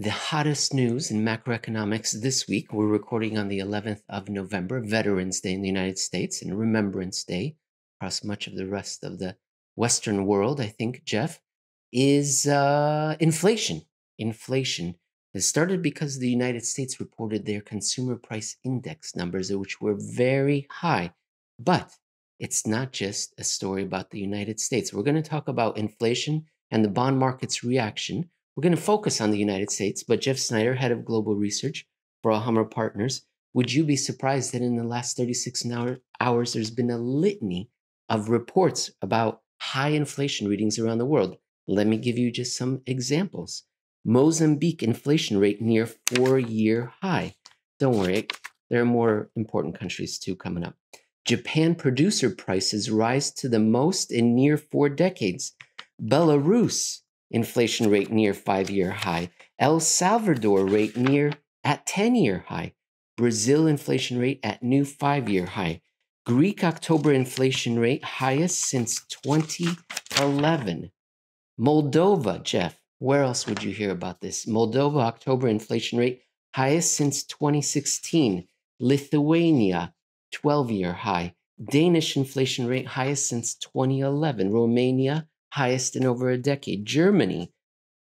The hottest news in macroeconomics this week, we're recording on the 11th of November, Veterans Day in the United States and Remembrance Day across much of the rest of the Western world, I think, Jeff, is uh, inflation. Inflation has started because the United States reported their consumer price index numbers, which were very high. But it's not just a story about the United States. We're going to talk about inflation and the bond market's reaction we're going to focus on the United States, but Jeff Snider, head of global research for Alhambra Partners, would you be surprised that in the last 36 hours there's been a litany of reports about high inflation readings around the world? Let me give you just some examples. Mozambique inflation rate near four year high. Don't worry, there are more important countries too coming up. Japan producer prices rise to the most in near four decades. Belarus inflation rate near five year high. El Salvador rate near at 10 year high. Brazil inflation rate at new five year high. Greek October inflation rate highest since 2011. Moldova, Jeff, where else would you hear about this? Moldova October inflation rate highest since 2016. Lithuania, 12 year high. Danish inflation rate highest since 2011. Romania, highest in over a decade. Germany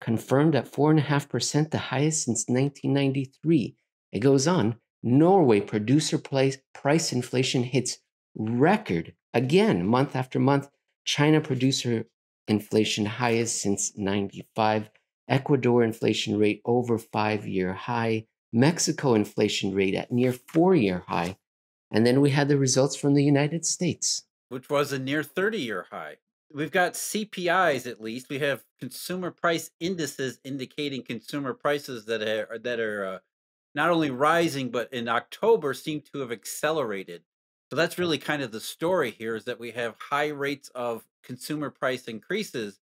confirmed at 4.5%, the highest since 1993. It goes on. Norway producer price, price inflation hits record again month after month. China producer inflation highest since 95. Ecuador inflation rate over five year high. Mexico inflation rate at near four year high. And then we had the results from the United States, which was a near 30 year high we've got CPIs at least. We have consumer price indices indicating consumer prices that are that are uh, not only rising but in October seem to have accelerated. So that's really kind of the story here is that we have high rates of consumer price increases.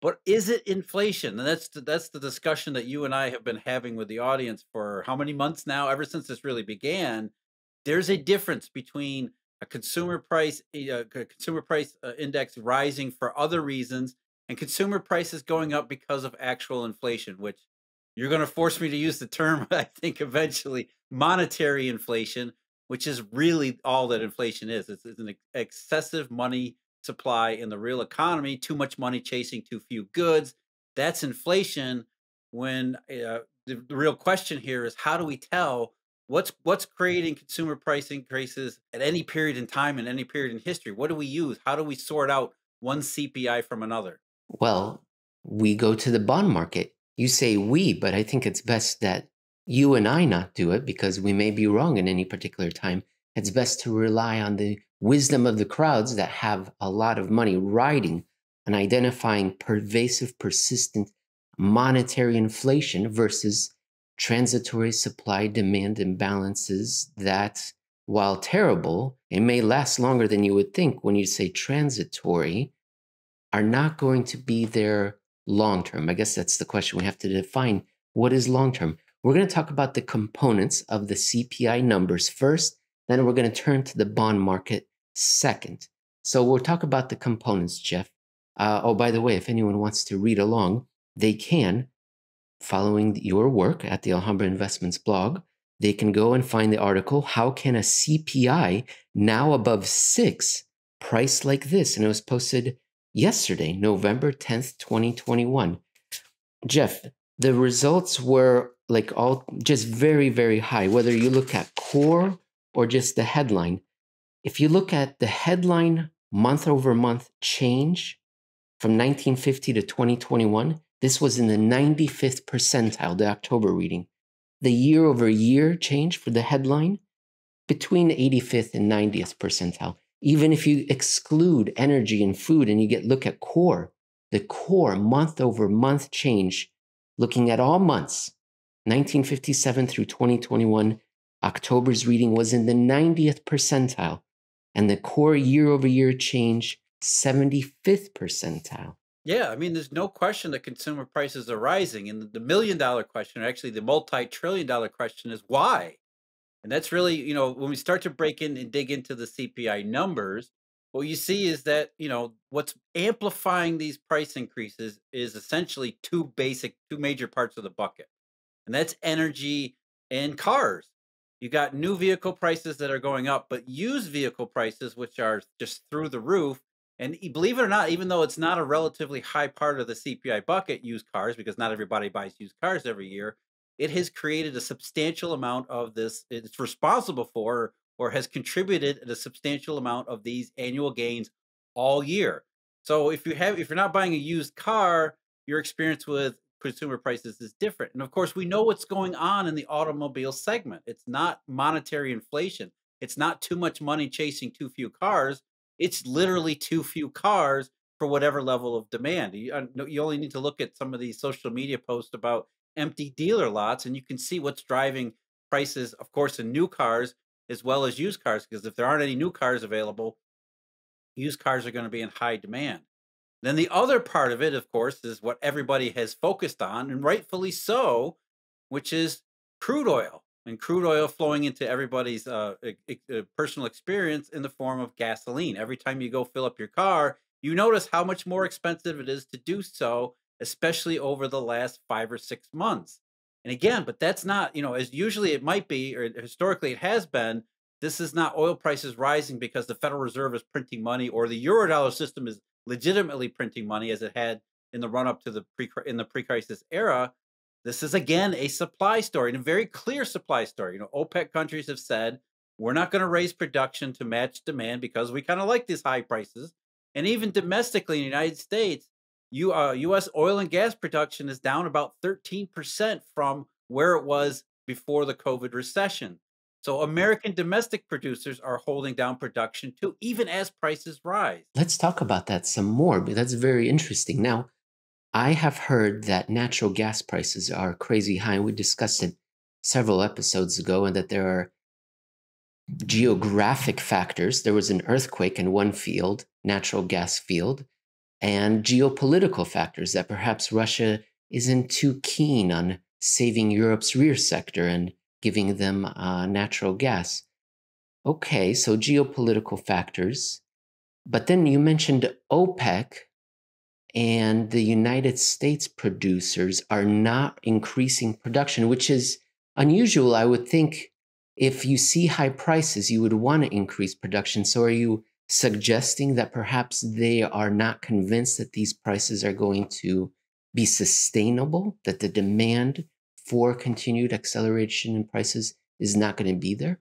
But is it inflation? And that's the, that's the discussion that you and I have been having with the audience for how many months now ever since this really began. There's a difference between a consumer price a uh, consumer price uh, index rising for other reasons and consumer prices going up because of actual inflation which you're going to force me to use the term i think eventually monetary inflation which is really all that inflation is. It's, it's an excessive money supply in the real economy too much money chasing too few goods. That's inflation when uh, the, the real question here is how do we tell what's what's mm-hmm. creating consumer price increases at any period in time in any period in history? What do we use? How do we sort out one cpi from another? Well we go to the bond market. You say we but i think it's best that you and i not do it because we may be wrong in any particular time. It's best to rely on the wisdom of the crowds that have a lot of money riding and identifying pervasive persistent monetary inflation versus transitory supply demand imbalances that, while terrible, it may last longer than you would think when you say transitory, are not going to be there long term. I guess that's the question we have to define. What is long term? We're going to talk about the components of the CPI numbers first, then we're going to turn to the bond market second. So we'll talk about the components, Jeff. Uh, oh, by the way, if anyone wants to read along, they can following your work at the Alhambra Investments blog, they can go and find the article, How Can a CPI Now Above Six Price Like This? And it was posted yesterday, November 10th, 2021. Jeff, the results were like all just very, very high, whether you look at core or just the headline. If you look at the headline month over month change from 1950 to 2021, this was in the 95th percentile, the October reading. The year over year change for the headline between 85th and 90th percentile. Even if you exclude energy and food and you get look at core, the core month over month change, looking at all months, 1957 through 2021, October's reading was in the 90th percentile, and the core year over year change, 75th percentile. Yeah, I mean, there's no question that consumer prices are rising. And the million dollar question, or actually the multi trillion dollar question, is why? And that's really, you know, when we start to break in and dig into the CPI numbers, what you see is that, you know, what's amplifying these price increases is essentially two basic, two major parts of the bucket. and that's energy and cars. You got new vehicle prices that are going up, but used vehicle prices, which are just through the roof. And believe it or not, even though it's not a relatively high part of the CPI bucket, used cars, because not everybody buys used cars every year, it has created a substantial amount of this. It's responsible for or has contributed a substantial amount of these annual gains all year. So if you have if you're not buying a used car, your experience with consumer prices is different. And of course, we know what's going on in the automobile segment. It's not monetary inflation. It's not too much money chasing too few cars. It's literally too few cars for whatever level of demand. You, uh, you only need to look at some of these social media posts about empty dealer lots, and you can see what's driving prices, of course, in new cars as well as used cars. Because if there aren't any new cars available, used cars are going to be in high demand. Then the other part of it, of course, is what everybody has focused on, and rightfully so, which is crude oil and crude oil flowing into everybody's uh, personal experience in the form of gasoline. Every time you go fill up your car, you notice how much more expensive it is to do so, especially over the last five or six months. And again, but that's not, you know, as usually it might be, or historically it has been, this is not oil prices rising because the Federal Reserve is printing money or the Eurodollar system is legitimately printing money as it had in the run up to the pre in the pre-crisis era. This is again a supply story and a very clear supply story. You know, OPEC countries have said we're not going to raise production to match demand because we kind of like these high prices. And even domestically in the United States, you, uh, U.S. oil and gas production is down about 13% from where it was before the COVID recession. So American domestic producers are holding down production too, even as prices rise. Let's talk about that some more. That's very interesting. Now, I have heard that natural gas prices are crazy high. We discussed it several episodes ago, and that there are geographic factors. There was an earthquake in one field, natural gas field, and geopolitical factors that perhaps Russia isn't too keen on saving Europe's rear sector and giving them uh, natural gas. Okay, so geopolitical factors. But then you mentioned OPEC and the United States producers are not increasing production, which is unusual. I would think if you see high prices, you would want to increase production. So are you suggesting that perhaps they are not convinced that these prices are going to be sustainable, that the demand for continued acceleration in prices is not going to be there?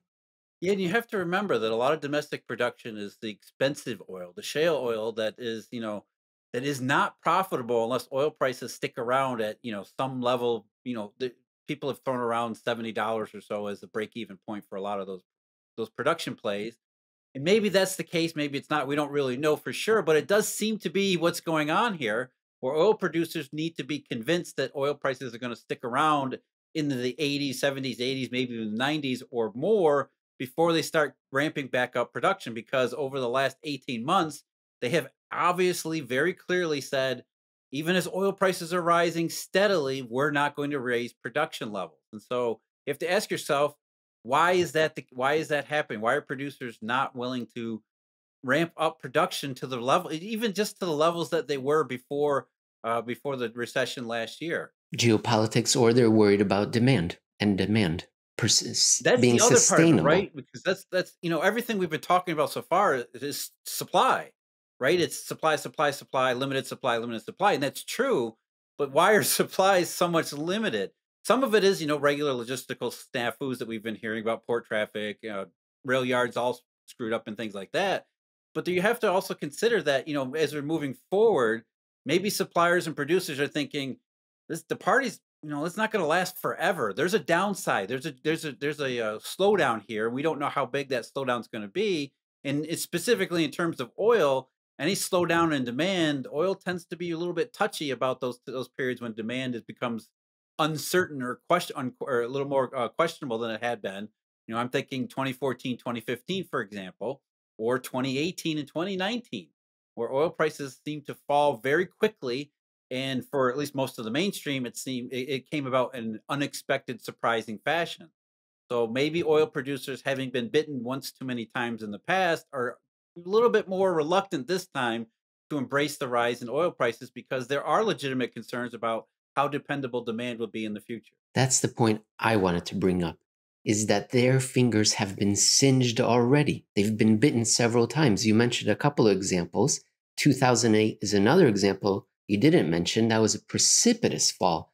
Yeah, and you have to remember that a lot of domestic production is the expensive oil, the shale oil that is, you know, that is not profitable unless oil prices stick around at, you know, some level, you know, the, people have thrown around $70 or so as the break even point for a lot of those those production plays. And maybe that's the case, maybe it's not. We don't really know for sure, but it does seem to be what's going on here where oil producers need to be convinced that oil prices are going to stick around in the 80s, 70s, 80s, maybe even the 90s or more before they start ramping back up production because over the last 18 months, they have obviously very clearly said even as oil prices are rising steadily, we're not going to raise production levels. And so you have to ask yourself, why is that the, why is that happening? Why are producers not willing to ramp up production to the level even just to the levels that they were before uh, before the recession last year? Geopolitics, or they're worried about demand and demand persis- That's being the other part sustainable. right? Because that's that's you know everything we've been talking about so far is supply, right? It's supply, supply, supply, limited supply, limited supply, and that's true. But why are supplies so much limited? Some of it is you know regular logistical snafus that we've been hearing about, port traffic, you know, rail yards all screwed up and things like that. But you have to also consider that you know as we're moving forward, maybe suppliers and producers are thinking this the party's you know it's not going to last forever there's a downside there's a there's a there's a, uh slowdown here we don't know how big that slowdown's going to be and it's specifically in terms of oil any slowdown in demand oil tends to be a little bit touchy about those those periods when demand is becomes uncertain or question un, or a little more uh, questionable than it had been. You know i'm thinking 2014 2015 for example or 2018 and 2019 where oil prices seem to fall very quickly and for at least most of the mainstream it seemed it, it came about in an unexpected surprising fashion. So maybe oil producers having been bitten once too many times in the past are a little bit more reluctant this time to embrace the rise in oil prices because there are legitimate concerns about how dependable demand will be in the future That's the point I wanted to bring up is that their fingers have been singed already. They've been bitten several times. You mentioned a couple of examples. 2008 is another example you didn't mention. That was a precipitous fall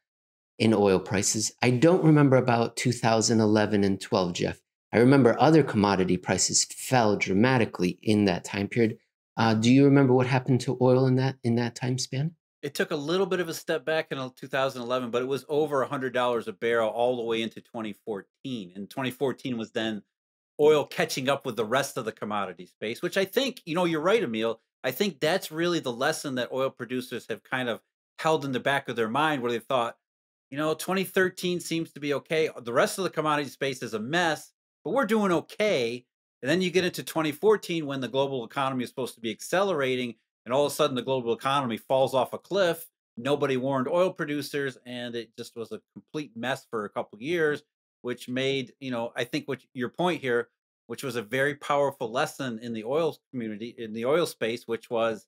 in oil prices. I don't remember about 2011 and 12, Jeff. I remember other commodity prices fell dramatically in that time period. Uh, do you remember what happened to oil in that in that time span? It took a little bit of a step back in 2011, but it was over $100 a barrel all the way into 2014. And 2014 was then oil catching up with the rest of the commodity space, which I think, you know, you're right, Emil. I think that's really the lesson that oil producers have kind of held in the back of their mind where they thought, you know, 2013 seems to be okay. The rest of the commodity space is a mess, but we're doing okay. And then you get into 2014 when the global economy is supposed to be accelerating and all of a sudden the global economy falls off a cliff. Nobody warned oil producers, and it just was a complete mess for a couple years, which made you know I think what your point here, which was a very powerful lesson in the oil community in the oil space, which was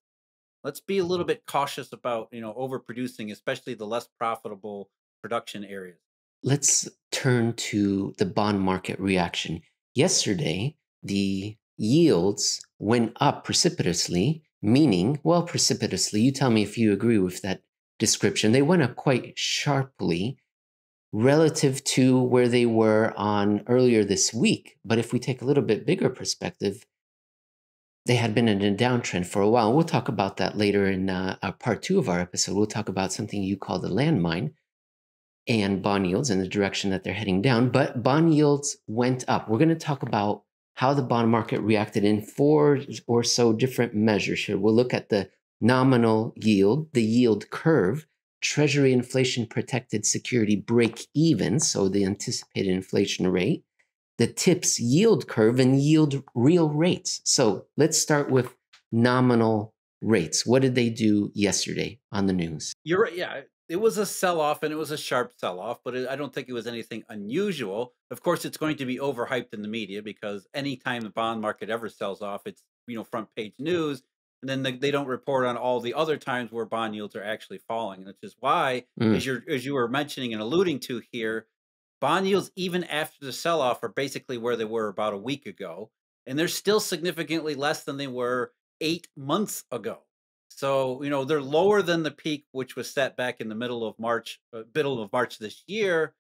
let's be a little bit cautious about you know overproducing, especially the less profitable production areas. Let's turn to the bond market reaction. Yesterday, the yields went up precipitously meaning, well, precipitously. You tell me if you agree with that description. They went up quite sharply relative to where they were on earlier this week. But if we take a little bit bigger perspective, they had been in a downtrend for a while. We'll talk about that later in uh, our part two of our episode. We'll talk about something you call the landmine and bond yields and the direction that they're heading down. But bond yields went up. We're going to talk about how the bond market reacted in four or so different measures here. We'll look at the nominal yield, the yield curve, treasury inflation protected security break even, so the anticipated inflation rate, the TIPS yield curve, and yield real rates. So let's start with nominal rates. What did they do yesterday on the news? You're right. Yeah it was a sell off and it was a sharp sell off, but it, I don't think it was anything unusual. Of course, it's going to be overhyped in the media because anytime the bond market ever sells off, it's you know front page news, and then they, they don't report on all the other times where bond yields are actually falling, and which is why, mm. as you as you were mentioning and alluding to here, bond yields even after the sell off are basically where they were about a week ago, and they're still significantly less than they were eight months ago. So, you know, they're lower than the peak, which was set back in the middle of March, uh, middle of March this year.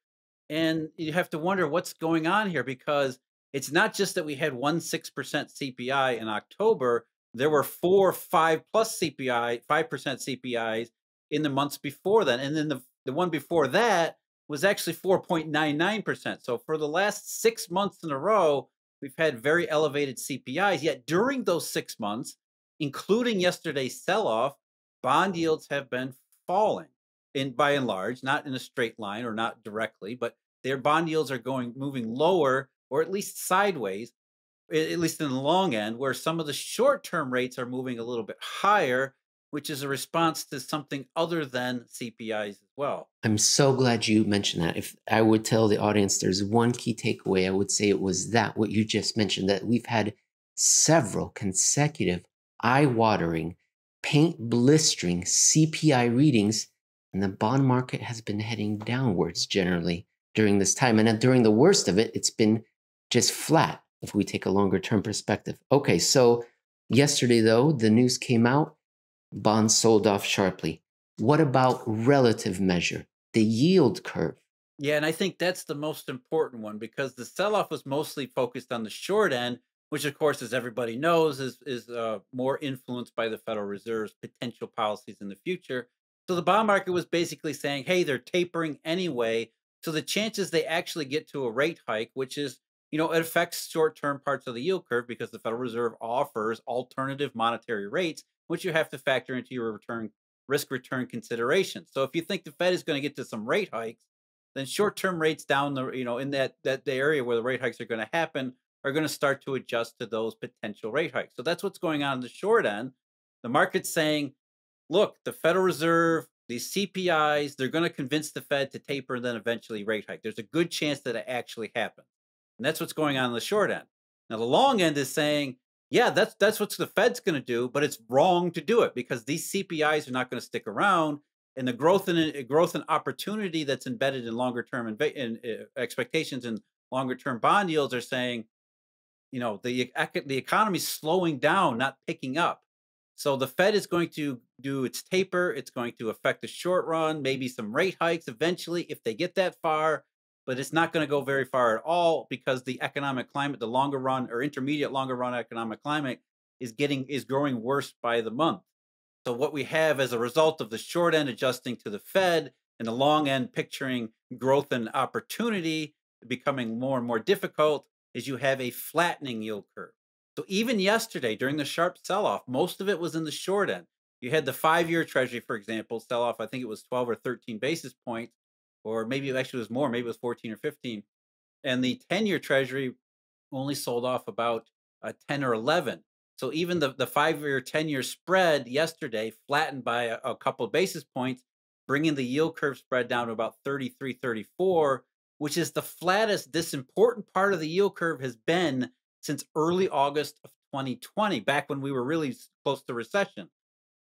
And you have to wonder what's going on here because it's not just that we had one 6% CPI in October, there were four, five plus CPI, 5% CPIs in the months before then. And then the, the one before that was actually 4.99%. So for the last six months in a row, we've had very elevated CPIs. Yet during those six months, including yesterday's sell-off, bond yields have been falling in by and large, not in a straight line or not directly, but their bond yields are going moving lower or at least sideways, at least in the long end, where some of the short-term rates are moving a little bit higher, which is a response to something other than CPIs as well. I'm so glad you mentioned that. If I would tell the audience there's one key takeaway, I would say it was that what you just mentioned that we've had several consecutive eye watering, paint blistering CPI readings, and the bond market has been heading downwards generally during this time. And during the worst of it, it's been just flat if we take a longer term perspective. Okay, so yesterday, though, the news came out bonds sold off sharply. What about relative measure, the yield curve? Yeah, and I think that's the most important one because the sell off was mostly focused on the short end, which of course, as everybody knows, is is uh, more influenced by the Federal Reserve's potential policies in the future. So the bond market was basically saying, "Hey, they're tapering anyway." So the chances they actually get to a rate hike, which is you know, it affects short-term parts of the yield curve because the Federal Reserve offers alternative monetary rates, which you have to factor into your return risk return considerations. So if you think the Fed is going to get to some rate hikes, then short-term rates down the you know in that that the area where the rate hikes are going to happen are going to start to adjust to those potential rate hikes. So that's what's going on in the short end. The market's saying, look, the Federal Reserve, these CPIs, they're going to convince the Fed to taper and then eventually rate hike. There's a good chance that it actually happens. And that's what's going on in the short end. Now the long end is saying, yeah, that's that's what the Fed's going to do, but it's wrong to do it because these CPIs are not going to stick around. and the growth and growth and opportunity that's embedded in longer term in, in, expectations and longer term bond yields are saying, you know, the the economy's slowing down, not picking up. So the Fed is going to do its taper. It's going to affect the short run, maybe some rate hikes eventually if they get that far, but it's not going to go very far at all because the economic climate, the longer run or intermediate longer run economic climate is getting is growing worse by the month. So what we have as a result of the short end adjusting to the Fed and the long end picturing growth and opportunity becoming more and more difficult is you have a flattening yield curve. So even yesterday during the sharp sell-off, most of it was in the short end. You had the five-year treasury, for example, sell off, I think it was 12 or 13 basis points, or maybe it actually was more, maybe it was 14 or 15. And the 10-year treasury only sold off about uh, 10 or 11. So even the, the five-year, 10-year spread yesterday flattened by a, a couple basis points, bringing the yield curve spread down to about 33, 34, which is the flattest this important part of the yield curve has been since early August of 2020, back when we were really close to recession.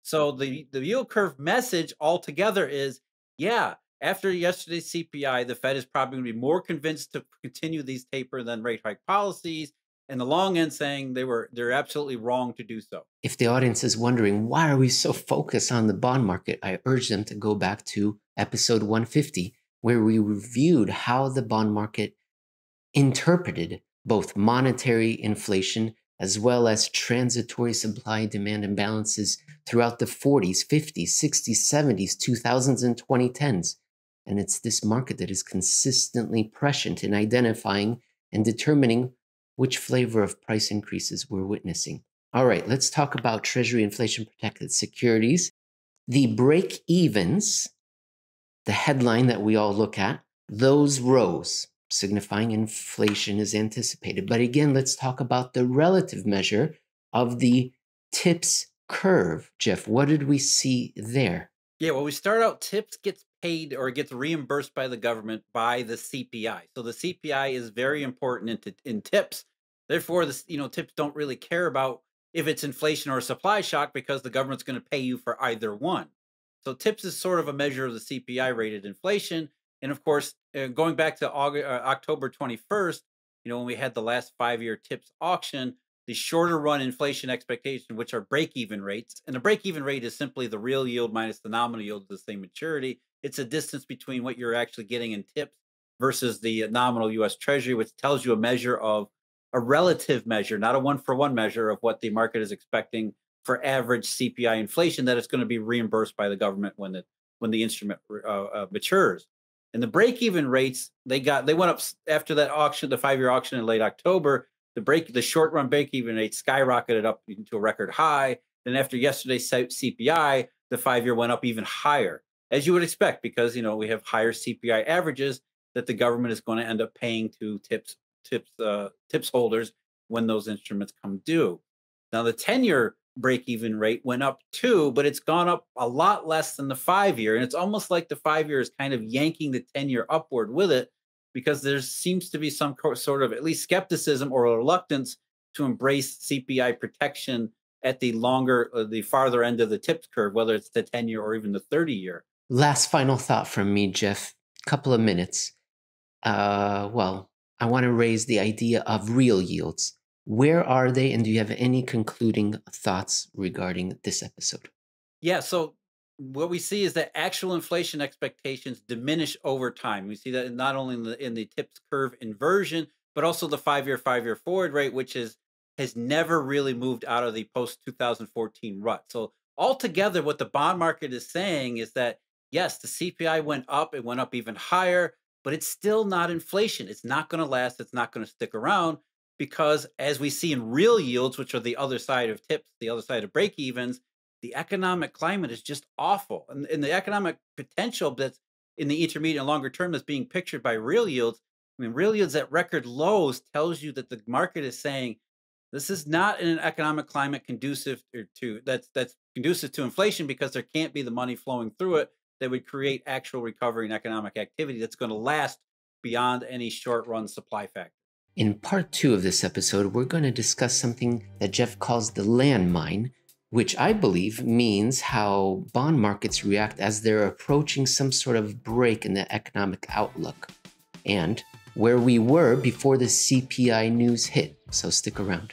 So the, the yield curve message altogether is yeah, after yesterday's CPI, the Fed is probably going to be more convinced to continue these taper than rate hike policies. And the long end saying they were they're absolutely wrong to do so. If the audience is wondering why are we so focused on the bond market, I urge them to go back to episode 150, where we reviewed how the bond market interpreted both monetary inflation as well as transitory supply demand imbalances throughout the 40s, 50s, 60s, 70s, 2000s, and 2010s. And it's this market that is consistently prescient in identifying and determining which flavor of price increases we're witnessing. All right, let's talk about Treasury inflation protected securities. The break evens, the headline that we all look at, those rose signifying inflation is anticipated. But again, let's talk about the relative measure of the TIPS curve. Jeff, what did we see there? Yeah, well, we start out TIPS gets paid or gets reimbursed by the government by the CPI. So the CPI is very important in, in TIPS. Therefore, the you know TIPS don't really care about if it's inflation or a supply shock because the government's going to pay you for either one. So TIPS is sort of a measure of the CPI rated inflation. And of course, uh, going back to August, uh, October 21st, you know, when we had the last five year TIPS auction, the shorter run inflation expectation, which are break even rates, and the break even rate is simply the real yield minus the nominal yield of the same maturity. It's a distance between what you're actually getting in TIPS versus the nominal US Treasury, which tells you a measure of a relative measure, not a one for one measure of what the market is expecting for average CPI inflation that it's going to be reimbursed by the government when the when the instrument uh, uh, matures. And the break-even rates they got they went up after that auction, the five-year auction in late October. The break the short-run break-even rate skyrocketed up into a record high. Then after yesterday's CPI, the five-year went up even higher, as you would expect, because you know we have higher CPI averages that the government is going to end up paying to tips tips uh, tips holders when those instruments come due. Now the 10-year break even rate went up too, but it's gone up a lot less than the five year. And it's almost like the five year is kind of yanking the 10 year upward with it because there seems to be some sort of at least skepticism or reluctance to embrace CPI protection at the longer, uh, the farther end of the tips curve, whether it's the 10 year or even the 30 year. Last final thought from me, Jeff. Couple of minutes. Uh, well, I want to raise the idea of real yields. Where are they? And do you have any concluding thoughts regarding this episode? Yeah. So, what we see is that actual inflation expectations diminish over time. We see that not only in the, in the tips curve inversion, but also the five year, five year forward rate, which is has never really moved out of the post 2014 rut. So, altogether, what the bond market is saying is that yes, the CPI went up, it went up even higher, but it's still not inflation. It's not going to last, it's not going to stick around because as we see in real yields, which are the other side of tips, the other side of break evens, the economic climate is just awful. And, and the economic potential that's in the intermediate and longer term that's being pictured by real yields, I mean, real yields at record lows tells you that the market is saying this is not an economic climate conducive er, to that's that's conducive to inflation because there can't be the money flowing through it that would create actual recovery in economic activity that's going to last beyond any short run supply factor. In part two of this episode, we're going to discuss something that Jeff calls the landmine, which I believe means how bond markets react as they're approaching some sort of break in the economic outlook, and where we were before the CPI news hit. So stick around.